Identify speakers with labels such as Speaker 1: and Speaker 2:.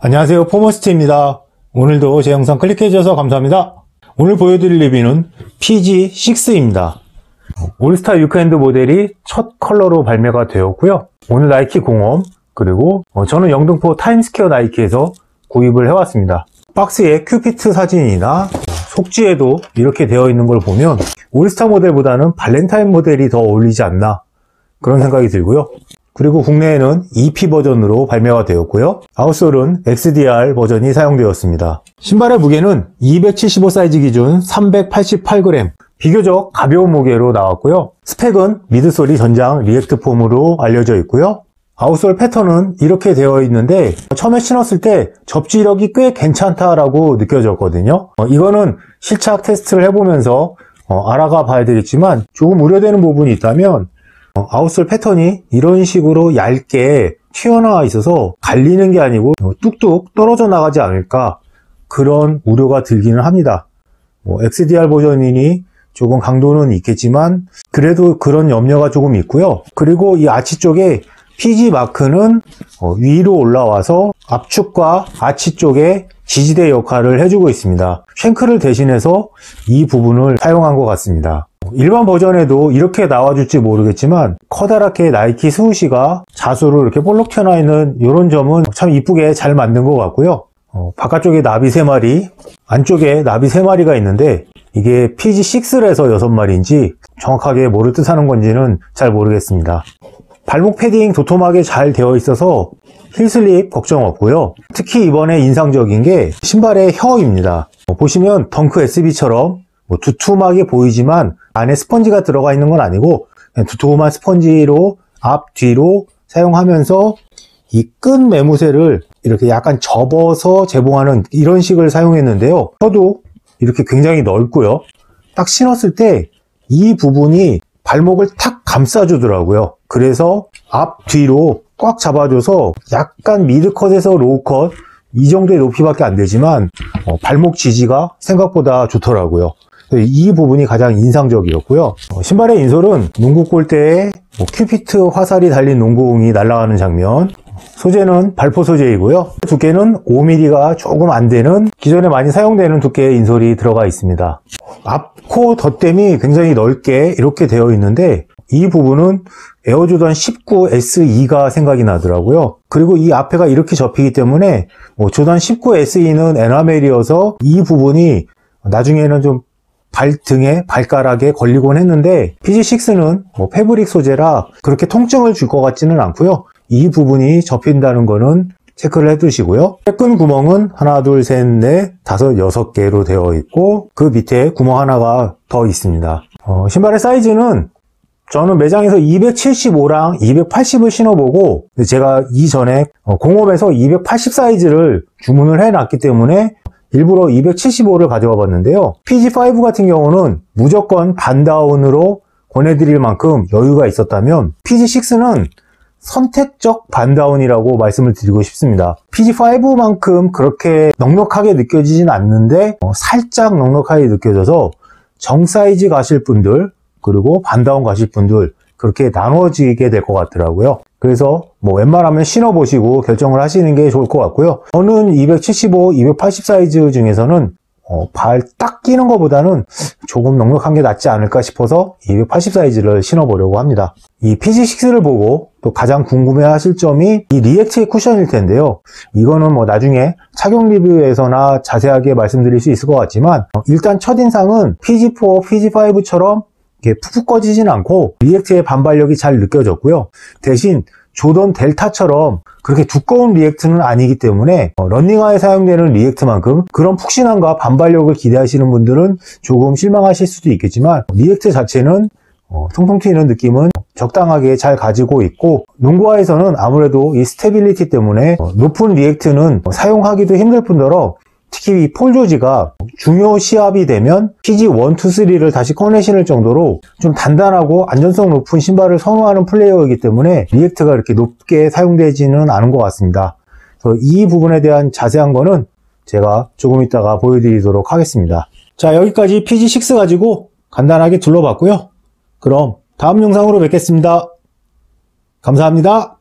Speaker 1: 안녕하세요. 포머스트입니다. 오늘도 제 영상 클릭해 주셔서 감사합니다. 오늘 보여드릴 리뷰는 PG6입니다. 올스타 weekend 모델이 첫 컬러로 발매가 되었고요. 오늘 나이키 공홈 그리고 어, 저는 영등포 타임스퀘어 나이키에서 구입을 해왔습니다. 박스에 큐피드 사진이나 속지에도 이렇게 되어 있는 걸 보면 올스타 모델보다는 발렌타인 모델이 더 어울리지 않나 그런 생각이 들고요 그리고 국내에는 EP 버전으로 발매가 되었고요. outsole은 XDR 버전이 사용되었습니다. 신발의 무게는 275 사이즈 기준 388g, 비교적 가벼운 무게로 나왔고요. 스펙은 midsole이 전장 React foam으로 알려져 있고요. outsole 패턴은 이렇게 되어 있는데 처음에 신었을 때 접지력이 꽤 괜찮다라고 느껴졌거든요. 어, 이거는 실착 테스트를 해보면서 어, 알아가 봐야 되겠지만 조금 우려되는 부분이 있다면 어, 아웃솔 패턴이 이런 식으로 얇게 튀어나와 있어서 갈리는 게 아니고 어, 뚝뚝 떨어져 나가지 않을까 그런 우려가 들기는 합니다. 뭐 XDR 버전이니 조금 강도는 있겠지만 그래도 그런 염려가 조금 있고요. 그리고 이 아치 쪽에 PG 마크는 어, 위로 올라와서 압축과 아치 쪽에 지지대 역할을 해주고 있습니다. 쉔크를 대신해서 이 부분을 사용한 것 같습니다. 일반 버전에도 이렇게 나와줄지 모르겠지만 커다랗게 나이키 Swoosh가 자수로 이렇게 볼록 튀어나와 있는 이런 점은 참 이쁘게 잘 만든 것 같고요. 어, 바깥쪽에 나비 3마리, 안쪽에 나비 3마리가 있는데 이게 PG6에서 6마리인지 정확하게 뭐를 뜻하는 건지는 잘 모르겠습니다. 발목 패딩 도톰하게 잘 되어 있어서 heel slip 걱정 없고요. 특히 이번에 인상적인 게 신발의 혀입니다. 어, 보시면 덩크 SB처럼 뭐 두툼하게 보이지만 안에 스펀지가 들어가 있는 건 아니고 두툼한 스펀지로 앞, 뒤로 사용하면서 이 끈 매무새를 이렇게 약간 접어서 재봉하는 이런 식을 사용했는데요. 혀도 이렇게 굉장히 넓고요. 딱 신었을 때 이 부분이 발목을 탁 감싸주더라고요. 그래서 앞, 뒤로 꽉 잡아줘서 약간 mid cut에서 low cut 이 정도의 높이밖에 안 되지만 어, 발목 지지가 생각보다 좋더라고요. 이 부분이 가장 인상적이었고요. 어, 신발의 인솔은 농구 골대에 뭐 큐피트 화살이 달린 농구공이 날아가는 장면 소재는 발포 소재이고요. 두께는 5mm가 조금 안 되는 기존에 많이 사용되는 두께의 인솔이 들어가 있습니다. 앞코 덧댐이 굉장히 넓게 이렇게 되어 있는데 이 부분은 에어조던 19 SE가 생각이 나더라고요. 그리고 이 앞에가 이렇게 접히기 때문에 뭐 조던 19 SE는 에나멜이어서 이 부분이 나중에는 좀 발등에 발가락에 걸리곤 했는데 PG6는 뭐 패브릭 소재라 그렇게 통증을 줄 것 같지는 않고요. 이 부분이 접힌다는 거는 체크를 해두시고요. 끈 구멍은 하나, 둘, 셋, 넷, 다섯, 여섯 개로 되어 있고 그 밑에 구멍 하나가 더 있습니다. 어, 신발의 사이즈는 저는 매장에서 275랑 280을 신어보고 제가 이전에 어, 공업에서 280 사이즈를 주문을 해놨기 때문에 일부러 275를 가져와 봤는데요. PG5 같은 경우는 무조건 반다운으로 권해드릴 만큼 여유가 있었다면 PG6는 선택적 반다운이라고 말씀을 드리고 싶습니다. PG5만큼 그렇게 넉넉하게 느껴지진 않는데 어, 살짝 넉넉하게 느껴져서 정 사이즈 가실 분들 그리고 반다운 가실 분들 그렇게 나눠지게 될 것 같더라고요. 그래서 뭐 웬만하면 신어보시고 결정을 하시는 게 좋을 것 같고요. 저는 275, 280 사이즈 중에서는 어, 발 딱 끼는 것보다는 조금 넉넉한 게 낫지 않을까 싶어서 280 사이즈를 신어보려고 합니다. 이 PG6를 보고 또 가장 궁금해 하실 점이 이 React의 쿠션일 텐데요. 이거는 뭐 나중에 착용 리뷰에서나 자세하게 말씀드릴 수 있을 것 같지만 어, 일단 첫인상은 PG4, PG5처럼 푹푹 꺼지진 않고 React의 반발력이 잘 느껴졌고요. 대신 조던 델타처럼 그렇게 두꺼운 React는 아니기 때문에 어, 런닝화에 사용되는 React만큼 그런 푹신함과 반발력을 기대하시는 분들은 조금 실망하실 수도 있겠지만 React 자체는 어, 통통 튀는 느낌은 적당하게 잘 가지고 있고 농구화에서는 아무래도 이 stability 때문에 어, 높은 React는 사용하기도 힘들 뿐더러 특히 이 폴 조지가 중요 시합이 되면 PG 1, 2, 3를 다시 꺼내 신을 정도로 좀 단단하고 안전성 높은 신발을 선호하는 플레이어이기 때문에 React가 이렇게 높게 사용되지는 않은 것 같습니다. 그래서 이 부분에 대한 자세한 거는 제가 조금 이따가 보여드리도록 하겠습니다. 자 여기까지 PG6 가지고 간단하게 둘러봤고요. 그럼 다음 영상으로 뵙겠습니다. 감사합니다.